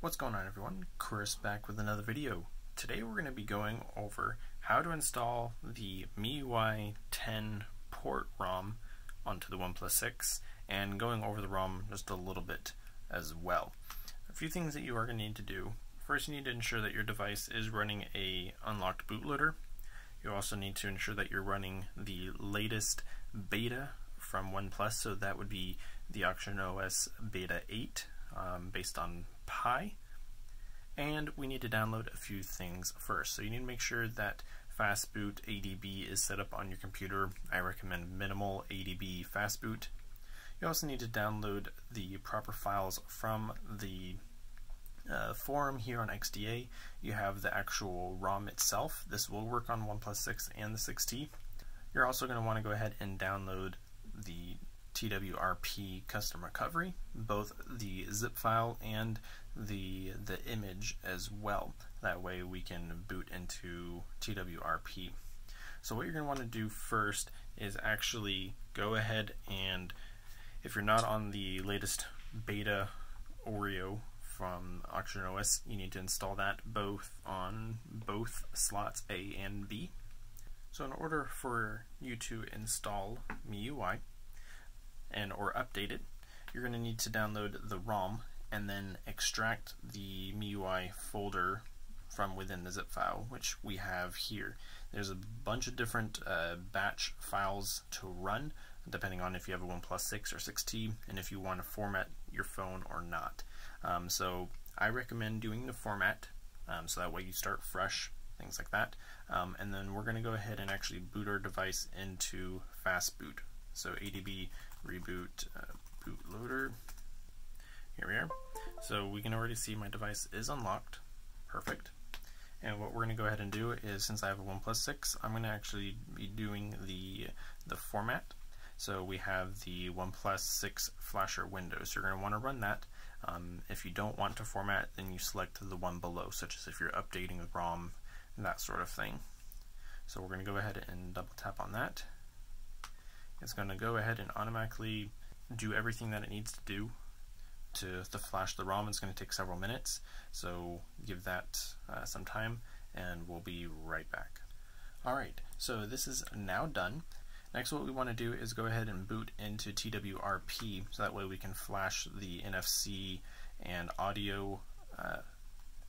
What's going on everyone? Chris back with another video. Today we're going to be going over how to install the MIUI 10 port ROM onto the OnePlus 6 and going over the ROM just a little bit as well. A few things that you are going to need to do. First you need to ensure that your device is running a unlocked bootloader. You also need to ensure that you're running the latest beta from OnePlus, so that would be the Oxygen OS Beta 8 um, based on Pie. And we need to download a few things first. So you need to make sure that Fastboot ADB is set up on your computer. I recommend minimal ADB Fastboot. You also need to download the proper files from the uh, forum here on XDA. You have the actual ROM itself. This will work on OnePlus 6 and the 6T. You're also going to want to go ahead and download the TWRP custom recovery, both the zip file and the the image as well. That way we can boot into TWRP. So what you're going to want to do first is actually go ahead and if you're not on the latest beta Oreo from Oxygen OS, you need to install that both on both slots A and B. So in order for you to install MIUI, and or update it, you're going to need to download the ROM and then extract the MIUI folder from within the zip file, which we have here. There's a bunch of different uh, batch files to run, depending on if you have a OnePlus 6 or 6T, and if you want to format your phone or not. Um, so I recommend doing the format, um, so that way you start fresh, things like that. Um, and then we're going to go ahead and actually boot our device into Fastboot. So ADB reboot uh, bootloader. Here we are. So we can already see my device is unlocked. Perfect. And what we're going to go ahead and do is, since I have a OnePlus 6, I'm going to actually be doing the the format. So we have the OnePlus 6 flasher window. So you're going to want to run that. Um, if you don't want to format, then you select the one below, such as if you're updating the ROM, that sort of thing. So we're going to go ahead and double tap on that. It's going to go ahead and automatically do everything that it needs to do to, to flash the ROM. It's going to take several minutes, so give that uh, some time and we'll be right back. Alright, so this is now done. Next what we want to do is go ahead and boot into TWRP so that way we can flash the NFC and audio uh,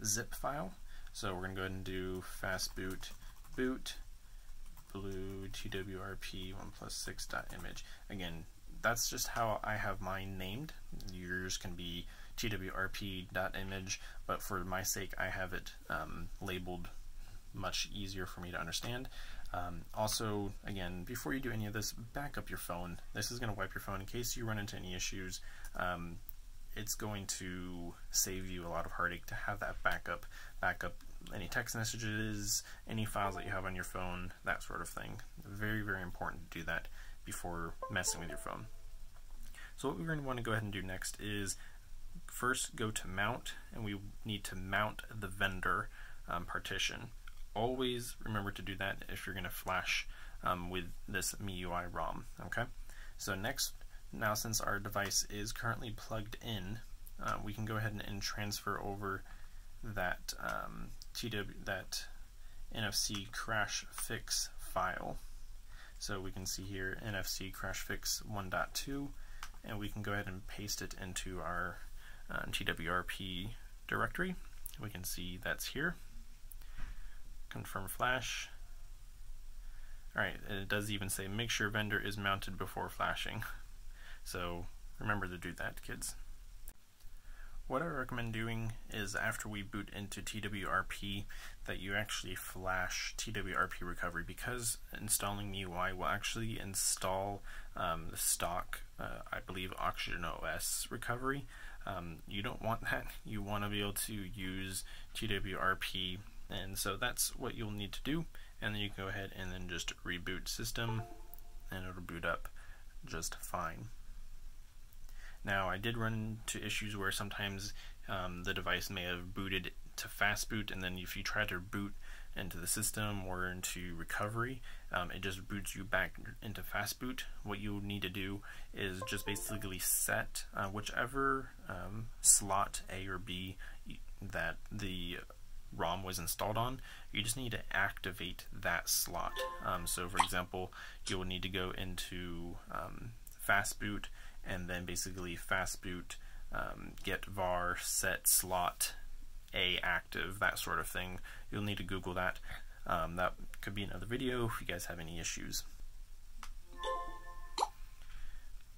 zip file. So we're going to go ahead and do fast boot boot blue TWRP 1 6 dot image. Again, that's just how I have mine named. Yours can be TWRP dot image, but for my sake, I have it um, labeled much easier for me to understand. Um, also, again, before you do any of this, back up your phone. This is going to wipe your phone in case you run into any issues. Um, it's going to save you a lot of heartache to have that backup, backup any text messages, any files that you have on your phone, that sort of thing. Very, very important to do that before messing with your phone. So what we're going to want to go ahead and do next is first go to mount and we need to mount the vendor um, partition. Always remember to do that if you're going to flash um, with this MIUI ROM. Okay. So next, now since our device is currently plugged in, uh, we can go ahead and, and transfer over that um, TW that NFC crash fix file. So we can see here NFC crash fix 1.2 and we can go ahead and paste it into our uh, TWRP directory. We can see that's here. Confirm flash. Alright, it does even say make sure vendor is mounted before flashing. So remember to do that, kids. What I recommend doing is after we boot into TWRP that you actually flash TWRP recovery because installing MIUI will actually install um, the stock, uh, I believe, Oxygen OS recovery. Um, you don't want that. You want to be able to use TWRP and so that's what you'll need to do and then you can go ahead and then just reboot system and it'll boot up just fine. Now, I did run into issues where sometimes um, the device may have booted to fast boot, and then if you try to boot into the system or into recovery. Um, it just boots you back into fastboot. What you need to do is just basically set uh, whichever um, slot A or B that the ROM was installed on, you just need to activate that slot. Um, so for example, you'll need to go into um, fastboot and then basically fastboot um, get var set slot a active, that sort of thing. You'll need to Google that. Um, that could be another video if you guys have any issues.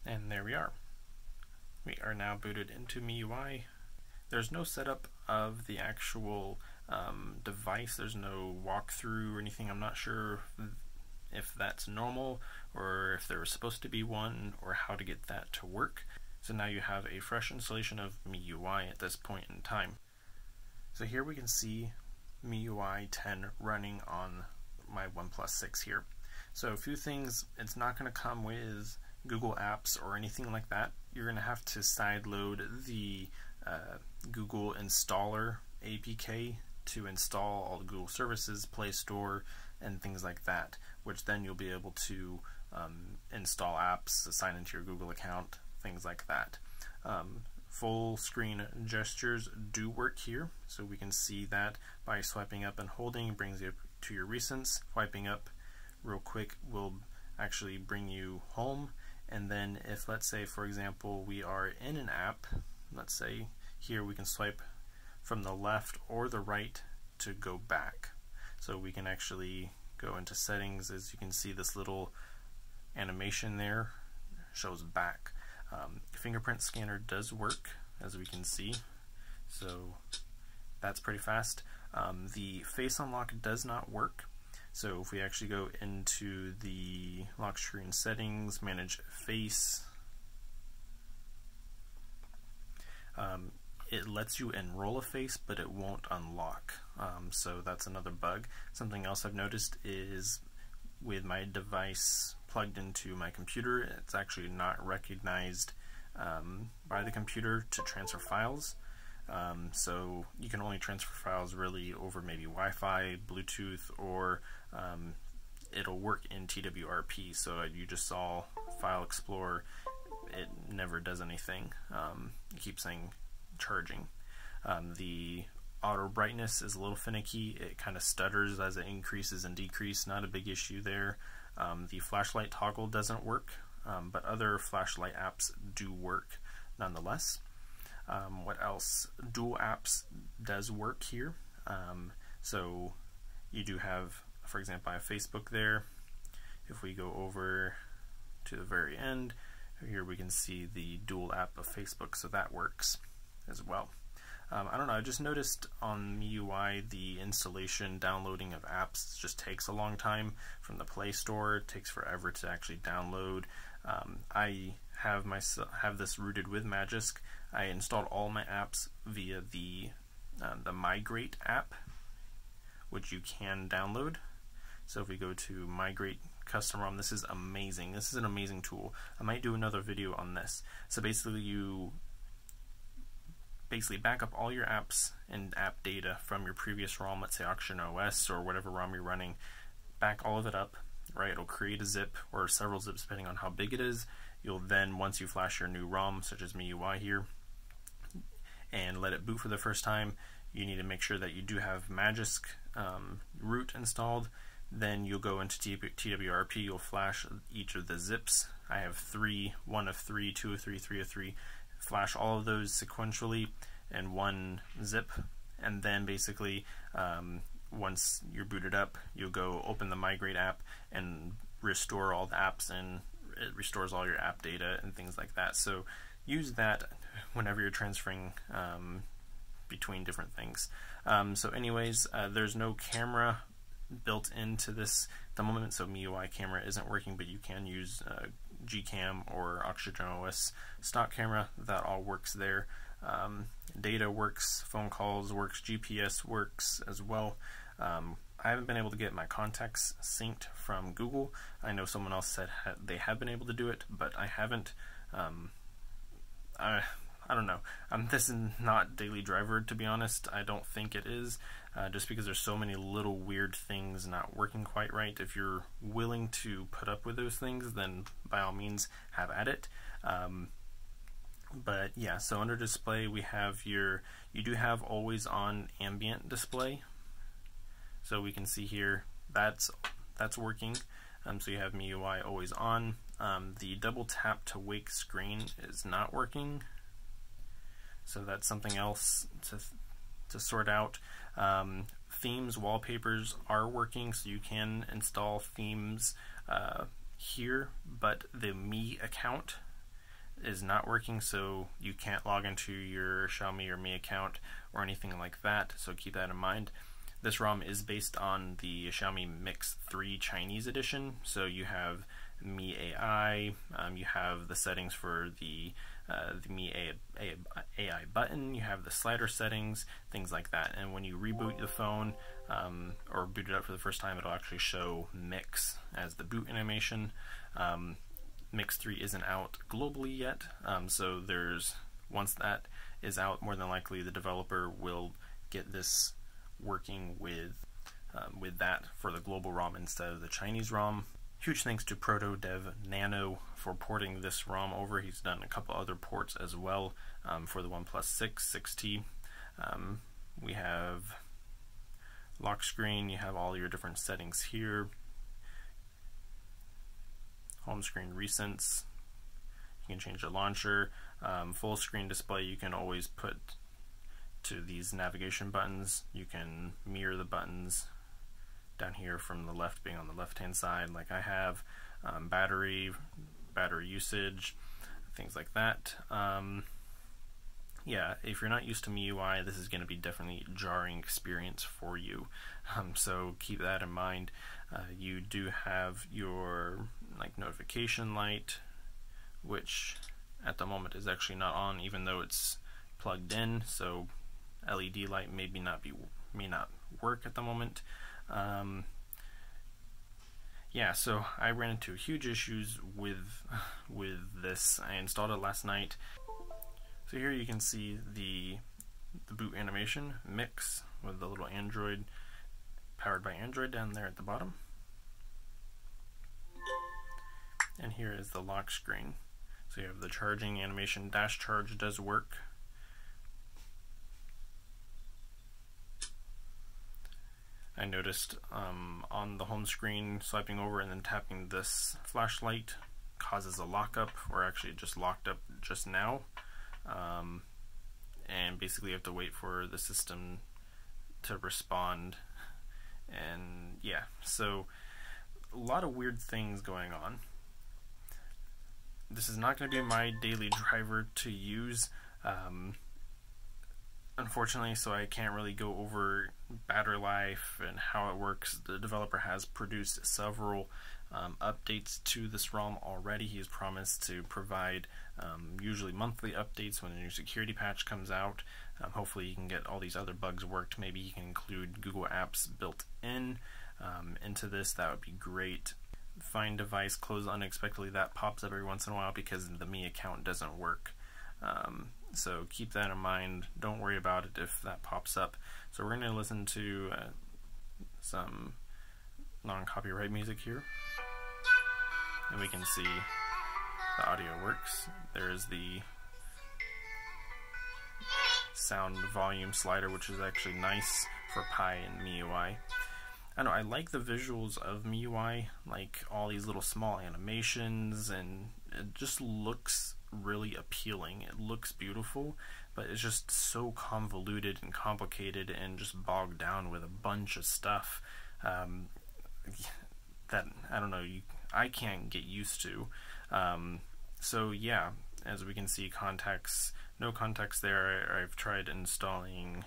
And there we are. We are now booted into MIUI. There's no setup of the actual um, device. There's no walkthrough or anything. I'm not sure if that's normal or if there was supposed to be one or how to get that to work. So now you have a fresh installation of MIUI at this point in time. So here we can see MIUI 10 running on my OnePlus 6 here. So a few things, it's not going to come with Google Apps or anything like that. You're going to have to sideload the uh, Google Installer APK to install all the Google services, Play Store, and things like that, which then you'll be able to um, install apps, sign into your Google account, things like that. Um, full screen gestures do work here, so we can see that by swiping up and holding brings you to your recents. Swiping up real quick will actually bring you home, and then if let's say for example we are in an app, let's say here we can swipe from the left or the right to go back. So we can actually go into settings as you can see this little animation there shows back. Um, fingerprint scanner does work, as we can see, so that's pretty fast. Um, the face unlock does not work, so if we actually go into the lock screen settings, manage face, um, it lets you enroll a face, but it won't unlock. Um, so that's another bug. Something else I've noticed is with my device plugged into my computer, it's actually not recognized um, by the computer to transfer files. Um, so you can only transfer files really over maybe Wi-Fi, Bluetooth, or um, it'll work in TWRP. So you just saw File Explorer, it never does anything. Um, it keeps saying charging. Um, the auto brightness is a little finicky. It kind of stutters as it increases and decreases. Not a big issue there. Um, the flashlight toggle doesn't work, um, but other flashlight apps do work nonetheless. Um, what else? Dual apps does work here. Um, so you do have, for example, I have Facebook there. If we go over to the very end, here we can see the dual app of Facebook, so that works as well. Um, I don't know, I just noticed on MIUI the installation, downloading of apps just takes a long time from the Play Store. It takes forever to actually download. Um, I have my have this rooted with Magisk. I installed all my apps via the uh, the Migrate app, which you can download. So if we go to Migrate Custom ROM, this is amazing. This is an amazing tool. I might do another video on this. So basically, you basically back up all your apps and app data from your previous ROM, let's say Oxygen OS or whatever ROM you're running, back all of it up, right? It'll create a zip or several zips depending on how big it is. You'll then, once you flash your new ROM, such as MIUI here, and let it boot for the first time, you need to make sure that you do have Magisk um, root installed. Then you'll go into TWRP, you'll flash each of the zips. I have three, one of three, two of three, three of three, flash all of those sequentially in one zip and then basically um, once you're booted up you'll go open the migrate app and restore all the apps and it restores all your app data and things like that. So use that whenever you're transferring um, between different things. Um, so anyways uh, there's no camera built into this at the moment so MIUI camera isn't working but you can use uh, Gcam or Oxygen OS stock camera. That all works there. Um, data works, phone calls works, GPS works as well. Um, I haven't been able to get my contacts synced from Google. I know someone else said ha they have been able to do it, but I haven't. Um, I, I don't know. Um, this is not daily driver to be honest. I don't think it is, uh, just because there's so many little weird things not working quite right. If you're willing to put up with those things, then by all means have at it. Um, but yeah, so under display we have your, you do have always on ambient display. So we can see here that's that's working. Um, so you have MIUI always on. Um, the double tap to wake screen is not working. So that's something else to, to sort out. Um, themes, wallpapers are working, so you can install themes uh, here, but the Mi account is not working, so you can't log into your Xiaomi or Mi account or anything like that, so keep that in mind. This ROM is based on the Xiaomi Mix 3 Chinese edition, so you have Mi AI, um, you have the settings for the, uh, the Mi AI, button, you have the slider settings, things like that. And when you reboot the phone um, or boot it up for the first time, it'll actually show Mix as the boot animation. Um, Mix 3 isn't out globally yet, um, so there's once that is out, more than likely the developer will get this working with um, with that for the global ROM instead of the Chinese ROM. Huge thanks to Proto Dev Nano for porting this ROM over. He's done a couple other ports as well um, for the OnePlus 6, 6T. Um, we have lock screen, you have all your different settings here. Home screen recents, you can change the launcher. Um, full screen display, you can always put to these navigation buttons. You can mirror the buttons down here from the left being on the left hand side like I have. Um, battery, battery usage, things like that. Um, yeah, if you're not used to MIUI, this is going to be definitely a jarring experience for you. Um, so keep that in mind. Uh, you do have your like notification light, which at the moment is actually not on, even though it's plugged in. So LED light maybe not be may not work at the moment. Um, yeah, so I ran into huge issues with with this. I installed it last night. So here you can see the the boot animation mix with the little Android powered by Android down there at the bottom. And here is the lock screen. So you have the charging animation dash charge does work. I noticed um, on the home screen swiping over and then tapping this flashlight causes a lockup or actually just locked up just now. Um, and basically you have to wait for the system to respond. And yeah so a lot of weird things going on. This is not going to be my daily driver to use um, unfortunately, so I can't really go over battery life and how it works. The developer has produced several um, updates to this ROM already. He has promised to provide um, usually monthly updates when a new security patch comes out. Um, hopefully, you can get all these other bugs worked. Maybe you can include Google Apps built in um, into this. That would be great. Find device close unexpectedly. That pops up every once in a while because the Mi account doesn't work. So keep that in mind. Don't worry about it if that pops up. So we're going to listen to uh, some non-copyright music here. And we can see the audio works. There is the sound volume slider, which is actually nice for Pie and MIUI. I know I like the visuals of MIUI, like all these little small animations, and it just looks really appealing. It looks beautiful, but it's just so convoluted and complicated and just bogged down with a bunch of stuff um, that I don't know. You, I can't get used to. Um, so yeah, as we can see, contacts, no contacts there. I, I've tried installing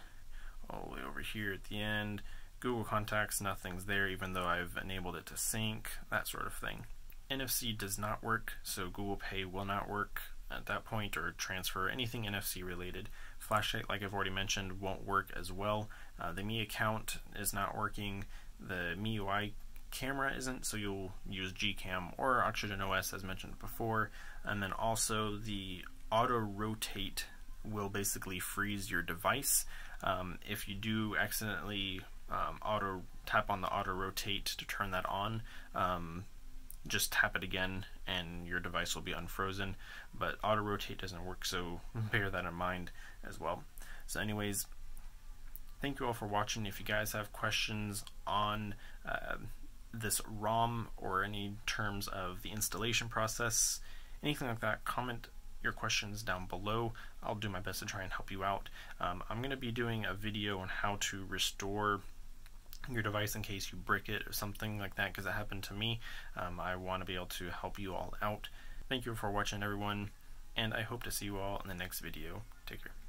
all the way over here at the end. Google Contacts, nothing's there, even though I've enabled it to sync, that sort of thing. NFC does not work, so Google Pay will not work at that point or transfer anything NFC related. Flashlight, like I've already mentioned, won't work as well. Uh, the Mi account is not working. The MIUI camera isn't, so you'll use Gcam or Oxygen OS as mentioned before. And then also the auto rotate will basically freeze your device. Um, if you do accidentally um, auto tap on the auto rotate to turn that on, um, just tap it again and your device will be unfrozen. But auto rotate doesn't work, so bear that in mind as well. So, anyways, thank you all for watching. If you guys have questions on uh, this ROM or any terms of the installation process, anything like that, comment your questions down below. I'll do my best to try and help you out. Um, I'm going to be doing a video on how to restore your device in case you brick it or something like that because it happened to me. Um, I want to be able to help you all out. Thank you for watching everyone and I hope to see you all in the next video. Take care.